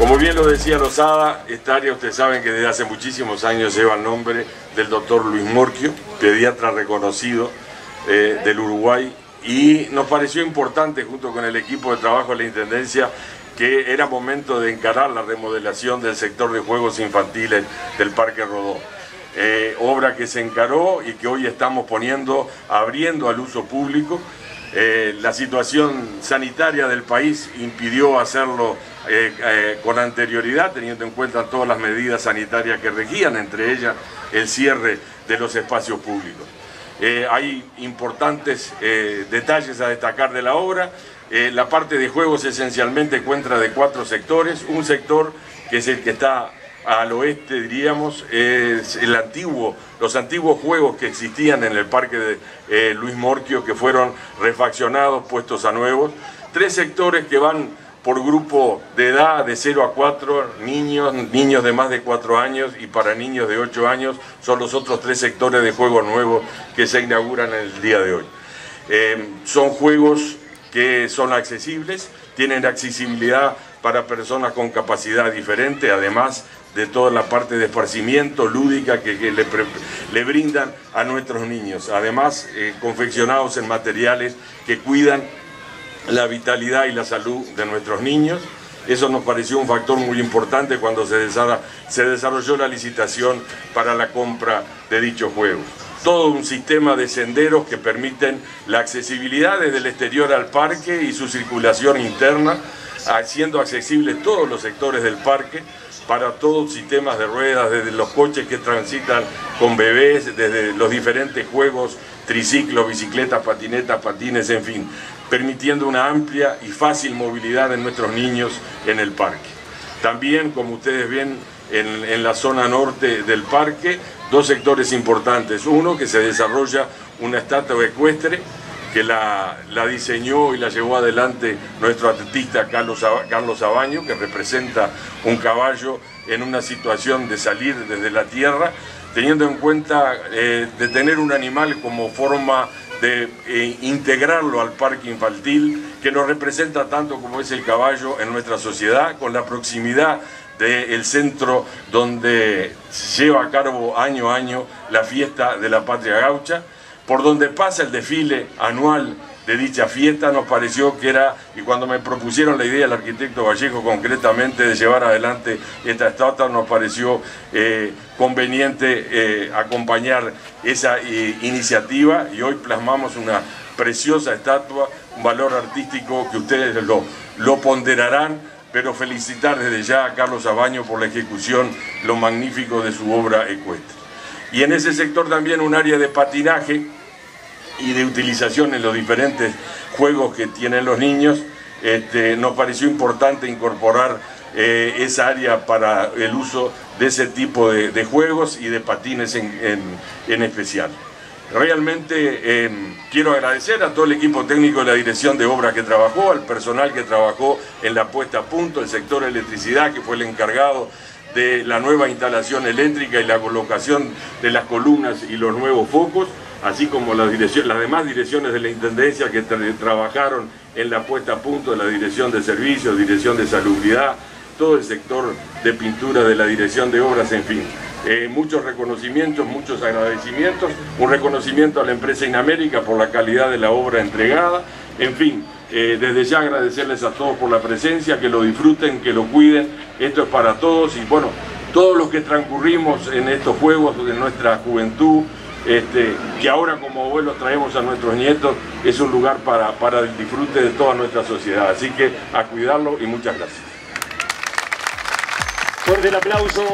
Como bien lo decía Lozada, esta área ustedes saben que desde hace muchísimos años lleva el nombre del doctor Luis Morquio, pediatra reconocido eh, del Uruguay, y nos pareció importante junto con el equipo de trabajo de la Intendencia que era momento de encarar la remodelación del sector de juegos infantiles del Parque Rodó. Eh, obra que se encaró y que hoy estamos poniendo, abriendo al uso público. Eh, la situación sanitaria del país impidió hacerlo eh, con anterioridad, teniendo en cuenta todas las medidas sanitarias que regían, entre ellas el cierre de los espacios públicos. hay importantes detalles a destacar de la obra. la parte de juegos esencialmente cuenta de cuatro sectores. Un sector que es el que está al oeste, diríamos, es el antiguo, los antiguos juegos que existían en el parque de eh, Luis Morquio, que fueron refaccionados, puestos a nuevos. Tres sectores que van por grupo de edad de 0 a 4, niños, niños de más de 4 años y para niños de 8 años son los otros tres sectores de juegos nuevos que se inauguran el día de hoy. Eh, son juegos que son accesibles, tienen accesibilidad para personas con capacidad diferente, además de toda la parte de esparcimiento lúdica que, le, brindan a nuestros niños. Además, eh, confeccionados en materiales que cuidan la vitalidad y la salud de nuestros niños. Eso nos pareció un factor muy importante cuando se, desarrolló la licitación para la compra de dichos juegos. Todo un sistema de senderos que permiten la accesibilidad desde el exterior al parque y su circulación interna, haciendo accesibles todos los sectores del parque, para todos sistemas de ruedas, desde los coches que transitan con bebés, desde los diferentes juegos, triciclos, bicicletas, patinetas, patines, en fin, permitiendo una amplia y fácil movilidad de nuestros niños en el parque. También, como ustedes ven, en, la zona norte del parque, dos sectores importantes. Uno, que se desarrolla una estatua ecuestre que la, diseñó y la llevó adelante nuestro atletista Carlos, Carlos Abaño, que representa un caballo en una situación de salir desde la tierra, teniendo en cuenta eh, de tener un animal como forma de eh, integrarlo al parque infantil, que nos representa tanto como es el caballo en nuestra sociedad, con la proximidad del centro donde lleva a cabo año a año la fiesta de la patria gaucha, por donde pasa el desfile anual de dicha fiesta, nos pareció que era, y cuando me propusieron la idea el arquitecto Vallejo concretamente de llevar adelante esta estatua, nos pareció eh, conveniente eh, acompañar esa eh, iniciativa y hoy plasmamos una preciosa estatua, un valor artístico que ustedes lo, lo ponderarán, pero felicitar desde ya a Carlos Abaño por la ejecución, lo magnífico de su obra ecuestre. Y en ese sector también un área de patinaje, y de utilización en los diferentes juegos que tienen los niños, este, nos pareció importante incorporar eh, esa área para el uso de ese tipo de, juegos y de patines en, especial. Realmente em, quiero agradecer a todo el equipo técnico de la dirección de obra que trabajó, al personal que trabajó en la puesta a punto, el sector electricidad que fue el encargado de la nueva instalación eléctrica y la colocación de las columnas y los nuevos focos así como las, demás direcciones de la Intendencia que trabajaron en la puesta a punto de la Dirección de Servicios, Dirección de Salubridad, todo el sector de pintura de la Dirección de Obras, en fin. Eh, muchos reconocimientos, muchos agradecimientos, un reconocimiento a la empresa Inamérica por la calidad de la obra entregada, en fin, eh, desde ya agradecerles a todos por la presencia, que lo disfruten, que lo cuiden, esto es para todos y bueno, todos los que transcurrimos en estos juegos de nuestra juventud, este, que ahora como abuelos traemos a nuestros nietos, es un lugar para, para el disfrute de toda nuestra sociedad. Así que a cuidarlo y muchas gracias. Fuerte aplauso